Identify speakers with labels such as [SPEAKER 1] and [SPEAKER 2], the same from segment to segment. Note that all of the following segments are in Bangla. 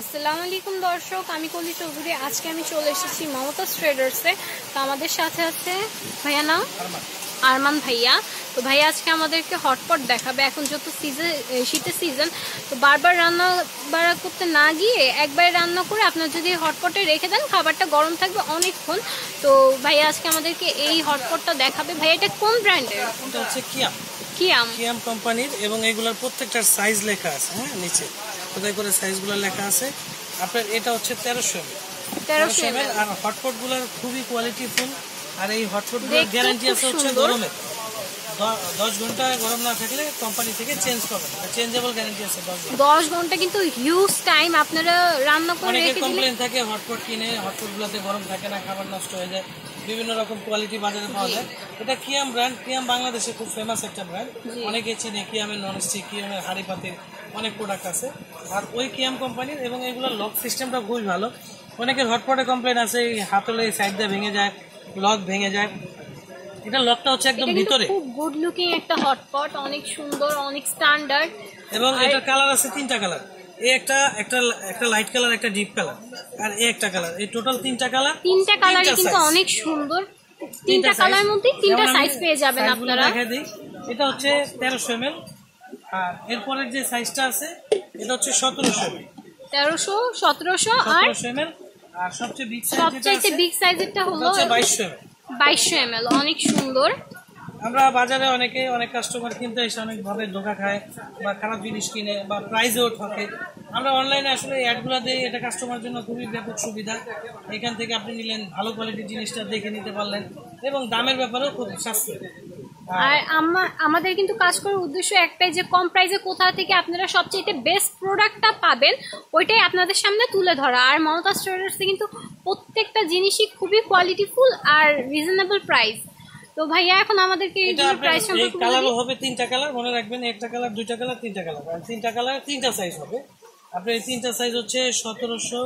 [SPEAKER 1] আসসালামু আলাইকুম দর্শক আমি কলি চৌধুরী। আজকে আমি চলে এসেছি মমতা ট্রেডার্সে তো আমাদের সাথে আছে ভাইয়া নাম? আরমান ভাইয়া। তো ভাইয়া আজকে আমাদেরকে হটপট দেখাবে। এখন যত সিজন শীতের সিজন তো বারবার রান্না বাড়া করতে না গিয়ে একবারে রান্না করে আপনার যদি হটপটে রেখে দেন খাবারটা গরম থাকবে অনেকক্ষণ। তো ভাইয়া আজকে আমাদেরকে এই হটপটটা দেখাবে। ভাইয়া এটা কোন ব্র্যান্ডের?
[SPEAKER 2] এটা হচ্ছে কিয়াম
[SPEAKER 1] কি আম
[SPEAKER 2] কিয়াম কোম্পানির এবং এগুলোর প্রত্যেকটার সাইজ লেখা আছে হ্যাঁ নিচে। কোথায় করে সাইজগুলো লেখা আছে। আপনার এটা হচ্ছে তেরোশো
[SPEAKER 1] তেরোশো
[SPEAKER 2] এম আর হটপটগুলোর খুবই কোয়ালিটিফুল আর এই
[SPEAKER 1] হটপটগুলোর
[SPEAKER 2] গ্যারান্টি আছে হচ্ছে
[SPEAKER 1] সুন্দর।
[SPEAKER 2] গরমে দশ ঘণ্টা গরম না থাকলে কোম্পানি থেকে চেঞ্জ পাবেন। চেঞ্জেবল গ্যারান্টি আছে দশ
[SPEAKER 1] ঘণ্টা। কিন্তু হিউজ টাইম আপনারা রান্না করে রেখে
[SPEAKER 2] কমপ্লেন থাকে হটপট কিনে হটপট গুলোতে গরম থাকে না খাবার নষ্ট হয়ে যায়। বিভিন্ন রকম কোয়ালিটি বাজারে পাওয়া যায়। এটা কিয়াম ব্র্যান্ড কিয়াম বাংলাদেশে খুব ফেমাস একটা ব্র্যান্ড অনেকে চিনে কিয়ামের নন স্টিক কিয়ামের হাড়ি পাতির অনেক প্রোডাক্ট আছে। আর ওই কিয়াম কোম্পানির এবং এগুলোর লক সিস্টেমটা খুবই ভালো। অনেকের হটপটে কমপ্লেন আছে এই হাতলে সাইড দিয়ে ভেঙে যায় লক ভেঙে যায়। এটা লকটা হচ্ছে একদম ভিতরে।
[SPEAKER 1] খুব গুড লুকিং একটা হটপট অনেক সুন্দর অনেক স্ট্যান্ডার্ড
[SPEAKER 2] এবং এটার কালার আছে তিনটা কালার এই একটা একটা একটা লাইট কালার একটা ডিপ কালার আর এই একটা কালার এই টোটাল তিনটা কালার
[SPEAKER 1] তিনটা
[SPEAKER 2] তিনটা
[SPEAKER 1] কিন্তু অনেক সুন্দর। তিনটা কালার মধ্যে তিনটা সাইজ পেয়ে যাবেন আপনারা।
[SPEAKER 2] এটা হচ্ছে তেরোশো এম আর এরপরের যে সাইজটা আছে এটা হচ্ছে সতেরোশো।
[SPEAKER 1] তেরোশো সতেরোশো আর
[SPEAKER 2] আর সবচেয়ে বিগ সাইজ যেটা
[SPEAKER 1] বিগ সাইজেরটা হলো
[SPEAKER 2] হচ্ছে বাইশশো এম
[SPEAKER 1] বাইশশো এম অনেক সুন্দর।
[SPEAKER 2] আমরা বাজারে অনেকে অনেক কাস্টমার কিনতে এসে অনেক ভাবে ধোকা খায় বা খারাপ জিনিস কিনে বা প্রাইজেও ঠকে। আমরা অনলাইনে আসলে অ্যাডগুলো দিই এটা কাস্টমার জন্য খুবই ব্যাপক সুবিধা। এখান থেকে আপনি নিলেন ভালো কোয়ালিটির জিনিসটা দেখে নিতে পারলেন এবং দামের ব্যাপারেও খুব সাশ্রয়।
[SPEAKER 1] আর আমাদের কিন্তু কাজ করার উদ্দেশ্য একটাই যে কম প্রাইসে কোথা থেকে আপনারা সবচেয়ে বেস্ট প্রোডাক্টটা পাবেন ওইটাই আপনাদের সামনে তুলে ধরা। আর মমতা স্টোরার্সে কিন্তু প্রত্যেকটা জিনিসই খুবই কোয়ালিটিফুল আর রিজনেবল প্রাইস তো ভাইয়া এখন আমাদেরকে এই প্রাইস সম্পর্কে বলে
[SPEAKER 2] কালারও হবে তিনটা কালার মনে রাখবেন একটা কালার দুইটা কালার তিনটা কালার আর তিনটা কালার তিনটা সাইজ হবে। আপনার এই তিনটা সাইজ হচ্ছে সতেরোশো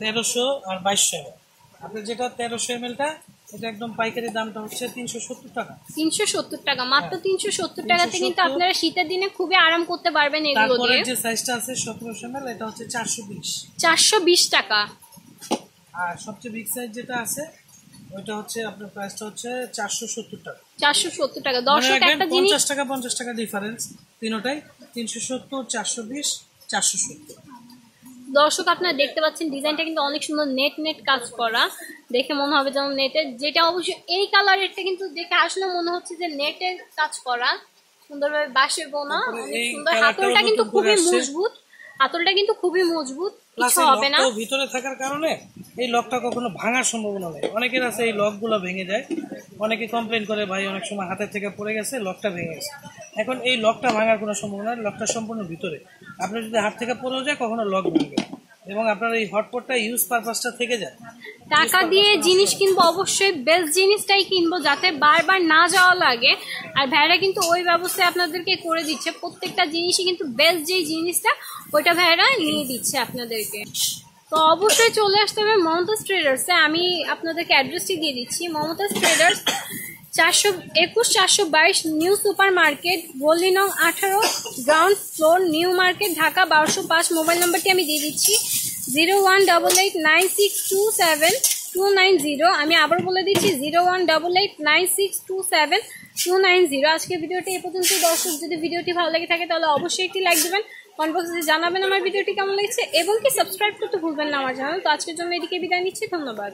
[SPEAKER 2] তেরোশো আর বাইশশো এম আপনার যেটা তেরোশো এম এলটা এটা একদম পাইকারি দামটা হচ্ছে তিনশো সত্তর টাকা।
[SPEAKER 1] তিনশো সত্তর টাকা মাত্র তিনশো সত্তর টাকাতে কিন্তু আপনারা শীতের দিনে খুবই আরাম করতে পারবেন এগুলো
[SPEAKER 2] তারপরে যে সাইজটা আছে সতেরোশো এম এটা হচ্ছে চারশো বিশ।
[SPEAKER 1] চারশো বিশ টাকা।
[SPEAKER 2] আর সবচেয়ে বিগ সাইজ যেটা আছে ওইটা হচ্ছে আপনার প্রাইসটা হচ্ছে চারশো সত্তর টাকা।
[SPEAKER 1] চারশো সত্তর টাকা। দর্শক
[SPEAKER 2] রাখবেন
[SPEAKER 1] একটা জিনিস
[SPEAKER 2] পঞ্চাশ টাকা পঞ্চাশ টাকা ডিফারেন্স তিনোটাই তিনশো সত্তর চারশো বিশ চারশো সত্তর।
[SPEAKER 1] দর্শক আপনারা দেখতে পাচ্ছেন ডিজাইনটা কিন্তু অনেক সুন্দর নেট নেট কাজ করা। দেখে মনে হবে যেমন নেটের যেটা অবশ্যই এই কালারেরটা কিন্তু দেখে আসলে মনে হচ্ছে যে নেটের কাজ করা। সুন্দরভাবে বাঁশের বোনা অনেক সুন্দর। হাতলটা কিন্তু খুবই মজবুত। হাতলটা কিন্তু খুবই মজবুত কিছু হবে না।
[SPEAKER 2] ভিতরে থাকার কারণে এই লকটা কখনো ভাঙার সম্ভাবনা নেই। অনেকের আছে এই লকগুলো ভেঙে যায়। অনেকে কমপ্লেন করে ভাই অনেক সময় হাতের থেকে পড়ে গেছে লকটা ভেঙে গেছে। এখন এই লকটা ভাঙার কোনো সম্ভাবনা নেই লকটা সম্পূর্ণ ভিতরে। আপনার যদি হাত থেকে পড়েও যায় কখনো লক ভাঙবে এবং আপনার এই হটপটটা ইউজ পারপাসটা থেকে যায়।
[SPEAKER 1] টাকা দিয়ে জিনিস কিনবো অবশ্যই বেস্ট জিনিসটাই কিনবো যাতে বারবার না যাওয়া লাগে। আর ভাইরা কিন্তু ওই ব্যবস্থা আপনাদেরকে করে দিচ্ছে। প্রত্যেকটা জিনিসই কিন্তু বেস্ট যেই জিনিসটা ওইটা ভাইরা নিয়ে দিচ্ছে আপনাদেরকে। তো অবশ্যই চলে আসতে হবে মমতাজ ট্রেডার্সে। আমি আপনাদেরকে অ্যাড্রেসটি দিয়ে দিচ্ছি। মমতাজ ট্রেডার্স চারশো একুশ, চারশো বাইশ নিউ সুপার মার্কেট গলি নং আঠারো, ground floor New Market, Dhaka বারোশো পাঁচ। মোবাইল নম্বরটি আমি দিয়ে দিচ্ছি। Zero one double eight nine six two seven two nine zero. আমি আবার বলে দিচ্ছি, zero one double eight nine six two seven two nine zero. আজকের ভিডিওটি এ পর্যন্ত দর্শক, যদি ভিডিওটি ভালো লেগে থাকে, তাহলে অবশ্যই একটি লাইক দেবেন, কমেন্ট বক্সে জানাবেন আমার ভিডিওটি কেমন লেগেছে, এবং কি সাবস্ক্রাইব করতে ভুলবেন না আমার চ্যানেল। তো আজকের জন্য এদিকে বিদায় নিচ্ছি, ধন্যবাদ।